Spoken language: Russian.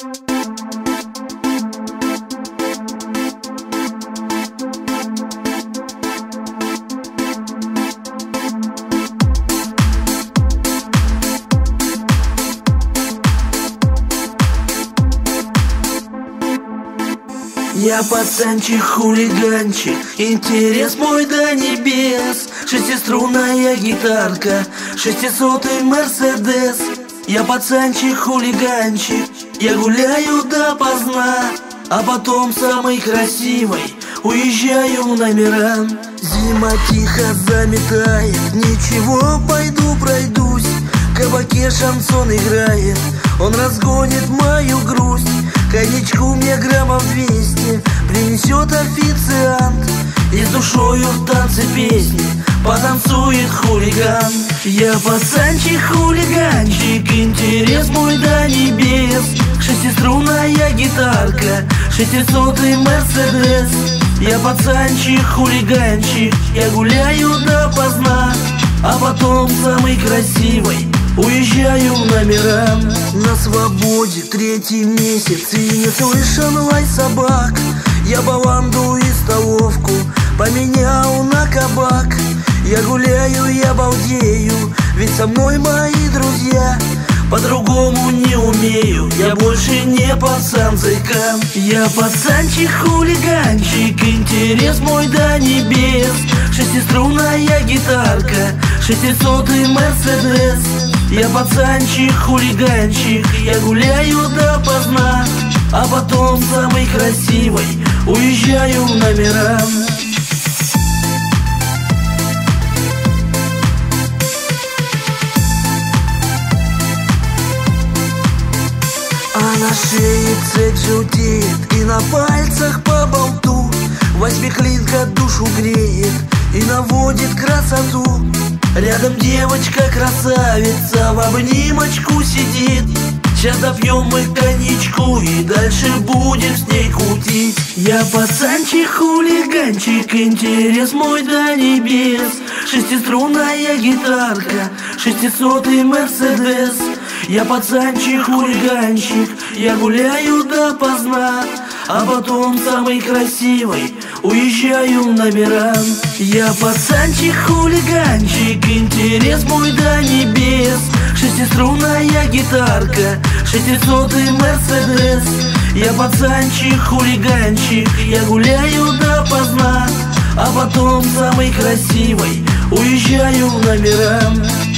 Я пацанчик, хулиганчик, интерес мой до небес. Шестиструнная гитарка, шестисотый Мерседес Я пацанчик, хулиганчик, я гуляю допоздна А потом самый красивый уезжаю на Миран Зима тихо заметает, ничего, пойду пройдусь В кабаке шансон играет, он разгонит мою грусть Коньячку мне граммов двести Принесет официант И с душою в танце песни Потанцует хулиган. Я пацанчик, хулиганчик. Интерес мой до небес. Шестиструнная гитарка. Шестисотый Мерседес. Я пацанчик, хулиганчик. Я гуляю допоздна. А потом самый красивый. Уезжаю на Миран На свободе третий месяц. И не слышен лай собак. Я баланду и столовку Поменял на Я гуляю, я балдею Ведь со мной мои друзья. По-другому не умею, я больше не пацан зайкан. Я пацанчик, хулиганчик, интерес мой до небес. Шестиструнная гитарка, шестисотый Мерседес. Я пацанчик, хулиганчик, я гуляю допоздна. А потом самый красивый уезжаю на Миран А на шее цепь желтеет И на пальцах по болту Восьмиклинка душу греет И наводит красоту. Рядом девочка красавица В обнимочку сидит. Сейчас допьем мы коньячку И дальше будем с ней кутить. Я пацанчик, хулиганчик Интерес мой до небес. Шестиструнная гитарка Шестисотый Мерседес Я пацанчик, хулиганчик Я гуляю допоздна А потом самый красивый Уезжаю на Миран. Я пацанчик, хулиганчик Интерес мой до небес. Шестиструнная гитарка Шестисотый Мерседес. Я пацанчик, хулиганчик Я гуляю допоздна А потом самый красивый Уезжаю на Миран